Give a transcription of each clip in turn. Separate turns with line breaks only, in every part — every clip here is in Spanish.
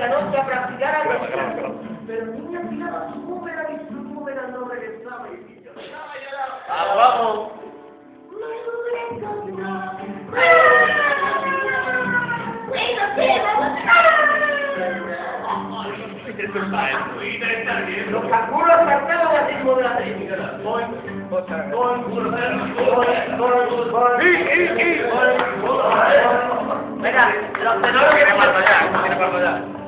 40 noches a practicar agresión. Pero niña tiraba su boomerang y su boomerang no regresaba. Y el niño lloraba y lloraba.
vamos.
Los canguros saltaban así como de la técnica. Voy, voy, voy, Venga, los
Tiene tiene.
Los tenores, los los tenores.
Ah, ya me voy por allí.
Y
Ya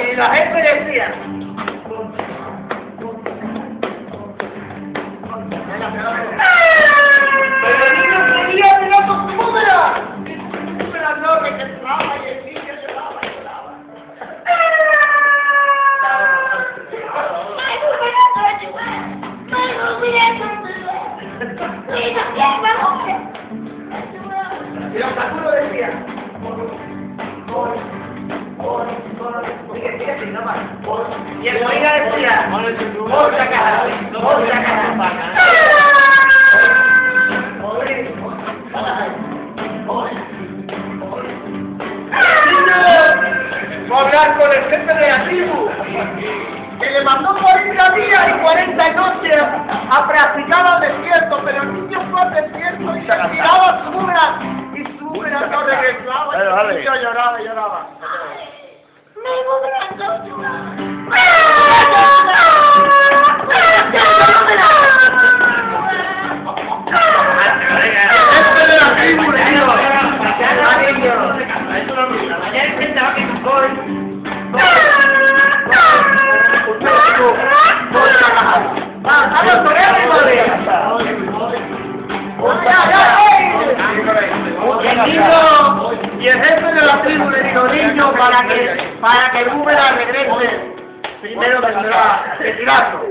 y la gente decía, Y el gorila decía, voy a cagar, voy a cagar. Fue a hablar con el jefe de la tribu, que le mandó 40 días y 40 noches a practicar desierto y se tiraba su boomerang y su boomerang no regresaba.
Dale,
Y
dale.
el niño lloraba y lloraba. Jefe de la tribu niño, y el jefe de la tribu le dijo, niño, para que, para que el boomerang regrese, primero tendrá que tirarlo.